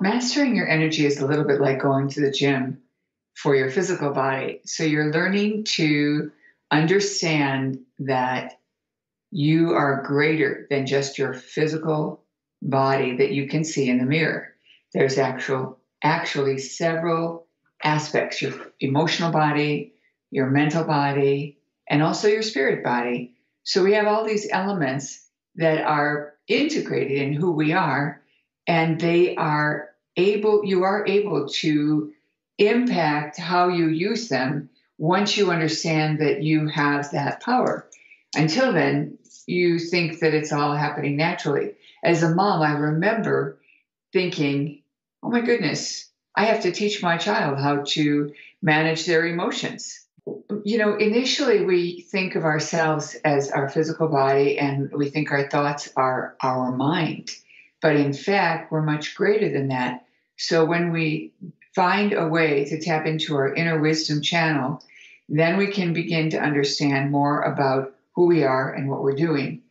mastering your energy is a little bit like going to the gym for your physical body. So you're learning to understand that you are greater than just your physical body that you can see in the mirror. There's actual actually several aspects your emotional body, your mental body, and also your spirit body. So we have all these elements that are integrated in who we are, and they are able, you are able to impact how you use them once you understand that you have that power. Until then, you think that it's all happening naturally. As a mom, I remember thinking, oh my goodness, I have to teach my child how to manage their emotions. You know, initially we think of ourselves as our physical body and we think our thoughts are our mind. But in fact, we're much greater than that. So when we find a way to tap into our inner wisdom channel, then we can begin to understand more about who we are and what we're doing.